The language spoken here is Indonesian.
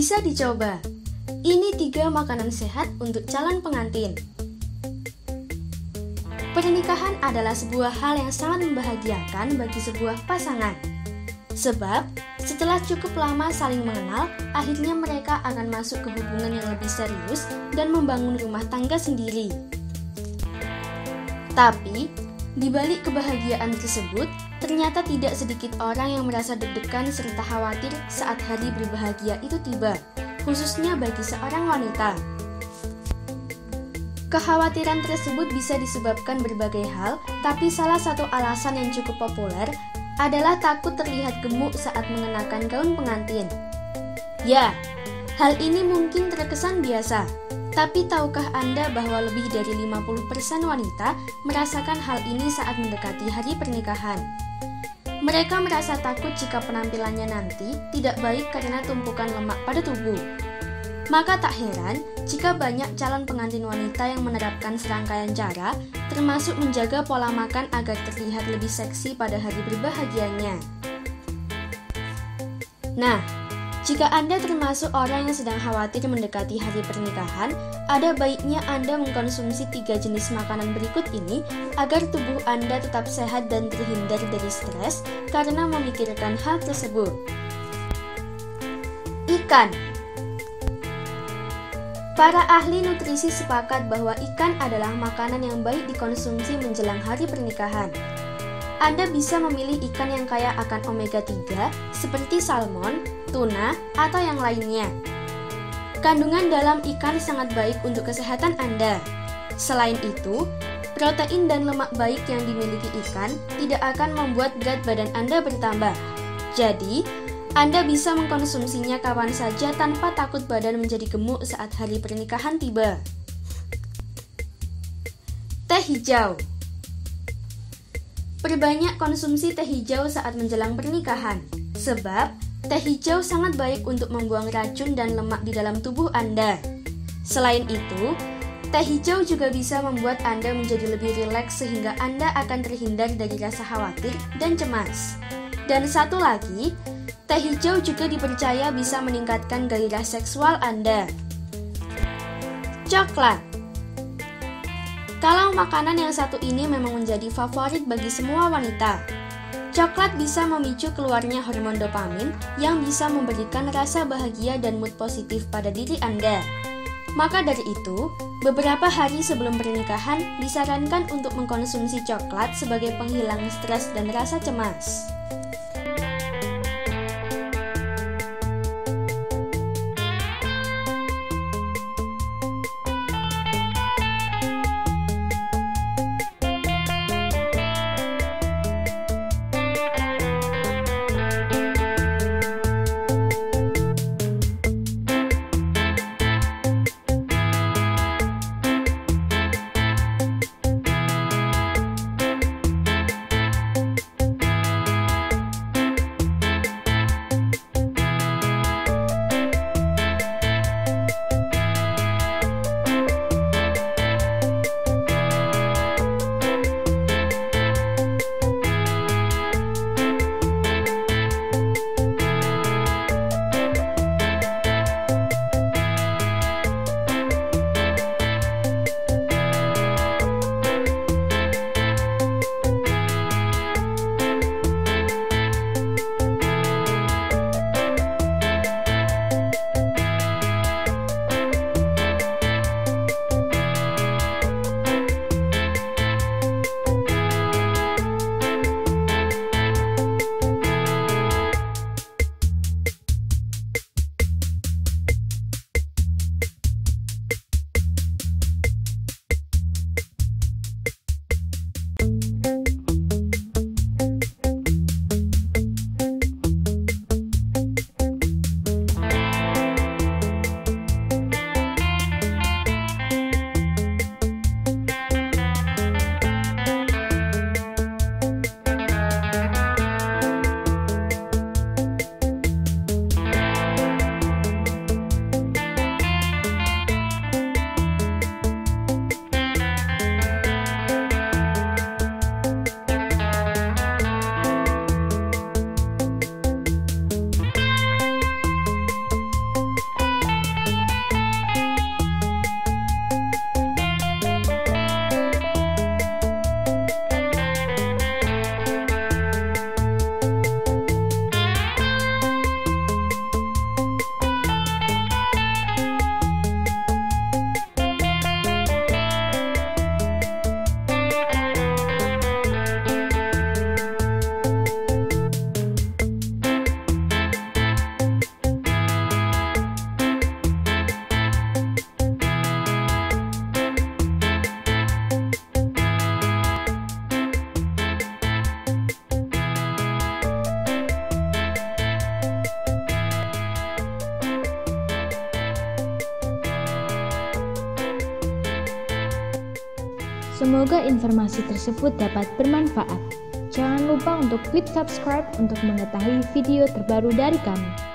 Bisa dicoba. Ini tiga makanan sehat untuk calon pengantin. Pernikahan adalah sebuah hal yang sangat membahagiakan bagi sebuah pasangan. Sebab, setelah cukup lama saling mengenal, akhirnya mereka akan masuk ke hubungan yang lebih serius dan membangun rumah tangga sendiri. Tapi, di balik kebahagiaan tersebut, ternyata tidak sedikit orang yang merasa deg-degan serta khawatir saat hari berbahagia itu tiba, khususnya bagi seorang wanita. Kekhawatiran tersebut bisa disebabkan berbagai hal, tapi salah satu alasan yang cukup populer adalah takut terlihat gemuk saat mengenakan gaun pengantin. Ya, hal ini mungkin terkesan biasa, tapi tahukah Anda bahwa lebih dari 50% wanita merasakan hal ini saat mendekati hari pernikahan? Mereka merasa takut jika penampilannya nanti tidak baik karena tumpukan lemak pada tubuh. Maka tak heran jika banyak calon pengantin wanita yang menerapkan serangkaian cara, termasuk menjaga pola makan agar terlihat lebih seksi pada hari berbahagianya. Nah, jika Anda termasuk orang yang sedang khawatir mendekati hari pernikahan, ada baiknya Anda mengkonsumsi tiga jenis makanan berikut ini agar tubuh Anda tetap sehat dan terhindar dari stres karena memikirkan hal tersebut. Ikan Para ahli nutrisi sepakat bahwa ikan adalah makanan yang baik dikonsumsi menjelang hari pernikahan. Anda bisa memilih ikan yang kaya akan omega 3 seperti salmon, tuna, atau yang lainnya. Kandungan dalam ikan sangat baik untuk kesehatan Anda. Selain itu, protein dan lemak baik yang dimiliki ikan tidak akan membuat berat badan Anda bertambah. Jadi, anda bisa mengkonsumsinya kapan saja tanpa takut badan menjadi gemuk saat hari pernikahan tiba. Teh hijau Perbanyak konsumsi teh hijau saat menjelang pernikahan, sebab teh hijau sangat baik untuk membuang racun dan lemak di dalam tubuh Anda. Selain itu, teh hijau juga bisa membuat Anda menjadi lebih rileks sehingga Anda akan terhindar dari rasa khawatir dan cemas. Dan satu lagi, Teh hijau juga dipercaya bisa meningkatkan gairah seksual Anda. Coklat Kalau makanan yang satu ini memang menjadi favorit bagi semua wanita, coklat bisa memicu keluarnya hormon dopamin yang bisa memberikan rasa bahagia dan mood positif pada diri Anda. Maka dari itu, beberapa hari sebelum pernikahan disarankan untuk mengkonsumsi coklat sebagai penghilang stres dan rasa cemas. Semoga informasi tersebut dapat bermanfaat. Jangan lupa untuk klik subscribe untuk mengetahui video terbaru dari kami.